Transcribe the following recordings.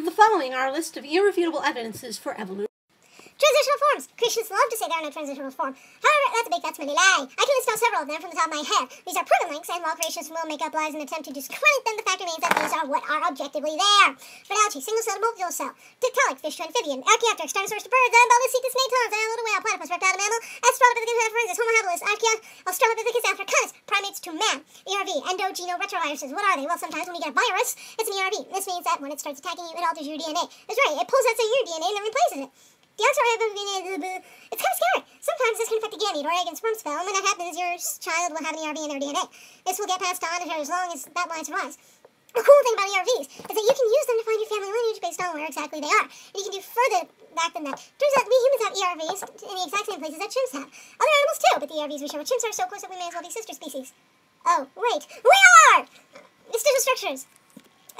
The following are a list of irrefutable evidences for evolution. Transitional forms. Christians love to say there are no transitional forms. However, that's a big that's many lie. I can list out several of them from the top of my head. These are proven links, and while creationists will make up lies in an attempt to discredit them, the fact remains that these are what are objectively there. Phrenology, single-celled multiple cell, dictyllic, fish to amphibian, Archaeopteryx, dinosaurs to birds, Ameballus, to snake tongues, little whale, platypus, reptile to mammal, Australopithecus afarensis, Homo habilis, Archaea, Australopithecus africanus, primates to man. ERV, endogenous retroviruses. What are they? Well, sometimes when you get a virus, it's an ERV. This means that when it starts attacking you, it alters your DNA. That's right, it pulls out some of your DNA and then replaces it. The I have uh, it's kind of scary. Sometimes this can affect a gamete or egg and sperm spell, and when that happens, your child will have an ERV in their DNA. This will get passed on as long as that line survives. The cool thing about ERVs is that you can use them to find your family lineage based on where exactly they are. And you can do further back than that. Turns out we humans have ERVs in the exact same places that chimps have. Other animals but the ERVs we share with chimps are so close that we may as well be sister species. Oh, wait. We are! Vestigial structures.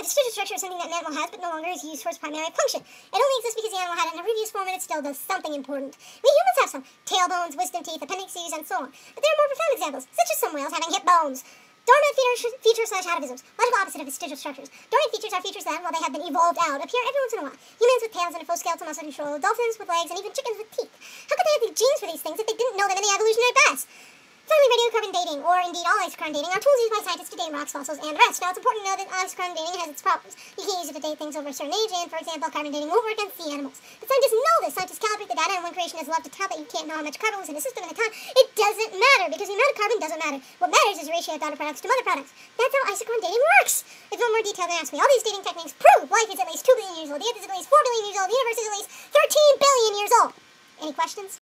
A vestigial structure is something that an animal has but no longer is used for its primary function. It only exists because the animal had it in a previous form and it still does something important. We humans have some tailbones, wisdom teeth, appendices, and so on. But there are more profound examples, such as some whales having hip bones. Dormant feature, feature slash atavisms, logical opposite of vestigial structures. Dormant features are features that, while they have been evolved out, appear every once in a while. Humans with tails and a full skeletal muscle control, dolphins with legs, and even chickens with teeth. How could they have the genes for these things if they didn't know them in the evolutionary past? Finally, radiocarbon dating, or indeed all isochron dating, are tools used by scientists to date rocks, fossils, and the rest. Now, it's important to know that isochron dating has its problems. You can't use it to date things over a certain age, and, for example, carbon dating won't work on sea animals. But scientists know this. Scientists calibrate the data, and when creationists love to tell that you can't know how much carbon was in the system at a time, it doesn't matter, because the amount of carbon doesn't matter. What matters is the ratio of daughter products to mother products. That's how isochron dating works. If you want more detail, then ask me. All these dating techniques prove life is at least 2 billion years old, the earth is at least 4 billion years old, the universe is at least 13 billion years old. Any questions?